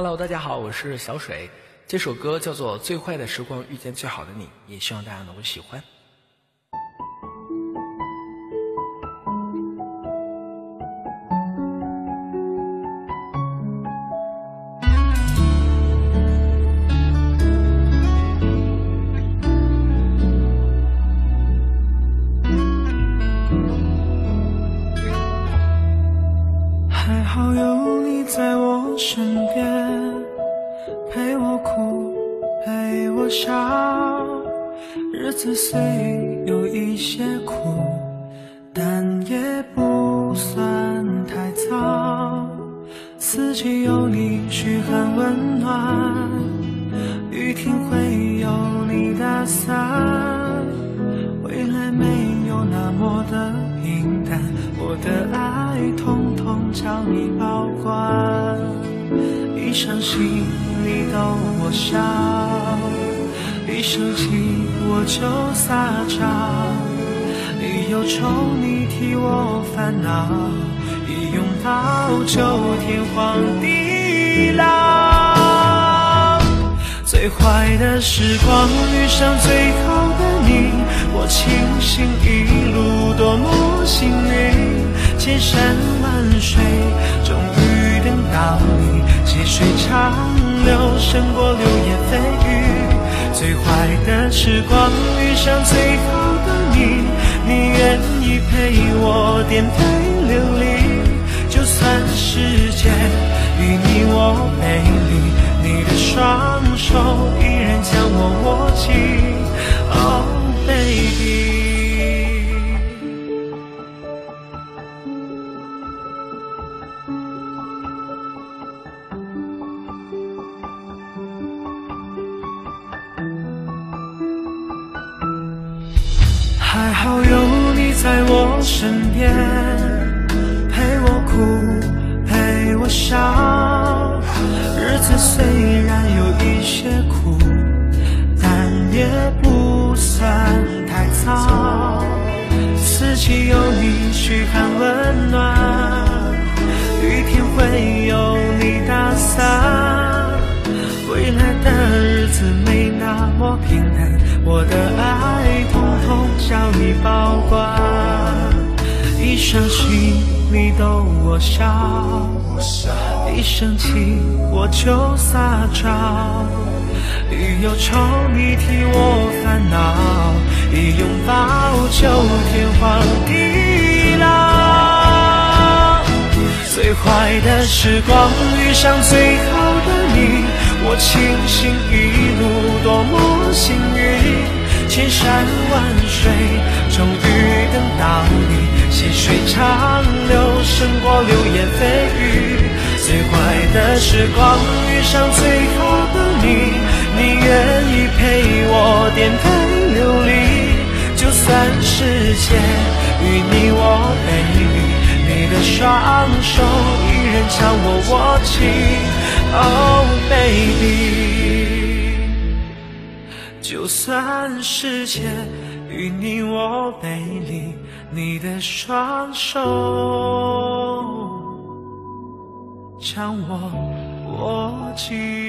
Hello，大家好，我是小水。这首歌叫做《最坏的时光遇见最好的你》，也希望大家能够喜欢。还好有你在我身边，哭，陪我笑。日子虽有一些苦，但也不算太糟。四季有你嘘寒问暖，雨天会有你打伞。未来没有那么的平淡，我的爱统统将你保管。伤心你逗我笑，一生气我就撒娇，一忧愁你替我烦恼，一拥抱就天荒地老。最坏的时光遇上最好的你，我庆幸一路多么幸运，千山万水终于等到你，细水长流胜过流言蜚语。最坏的时光遇上最好的你，你愿意陪我颠沛流离，就算世界与你我背还好有你在我身边，陪我哭，陪我笑。日子虽然有一些苦，但也不算太糟。四季有你嘘寒问暖，雨天会有你打伞。未来的日子没那么平淡，我的爱统统叫你保管。一伤心你逗我笑，一生气我就撒娇，一忧愁你替我烦恼，一拥抱就天荒地老。最坏的时光遇上最好的你，我庆幸一路多么幸运，千山万水终于等到你。细水长流胜过流言蜚语。最坏的时光遇上最好的你，你愿意陪我颠沛流离，就算世界与你我背离，你的双手依然将我握紧，Oh baby。就算世界与你我背离，你的双手将我握紧。